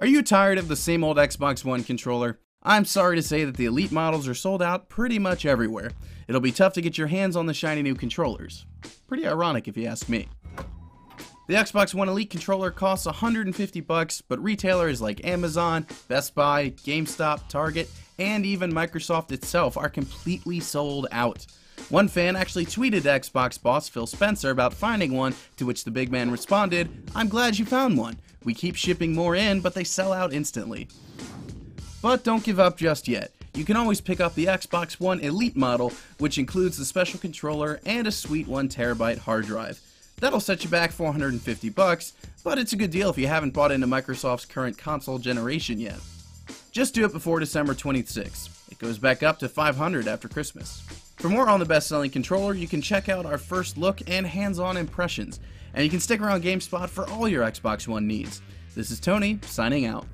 Are you tired of the same old Xbox One controller? I'm sorry to say that the Elite models are sold out pretty much everywhere. It'll be tough to get your hands on the shiny new controllers. Pretty ironic if you ask me. The Xbox One Elite controller costs 150 bucks, but retailers like Amazon, Best Buy, GameStop, Target, and even Microsoft itself are completely sold out. One fan actually tweeted Xbox boss Phil Spencer about finding one, to which the big man responded, I'm glad you found one. We keep shipping more in, but they sell out instantly. But don't give up just yet. You can always pick up the Xbox One Elite model, which includes the special controller and a sweet 1TB hard drive. That'll set you back 450 bucks, but it's a good deal if you haven't bought into Microsoft's current console generation yet. Just do it before December 26th. It goes back up to 500 after Christmas. For more on the best-selling controller, you can check out our first look and hands-on impressions, and you can stick around GameSpot for all your Xbox One needs. This is Tony, signing out.